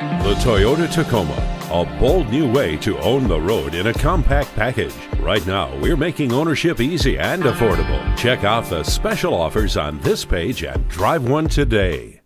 The Toyota Tacoma, a bold new way to own the road in a compact package. Right now, we're making ownership easy and affordable. Check out the special offers on this page and drive one today.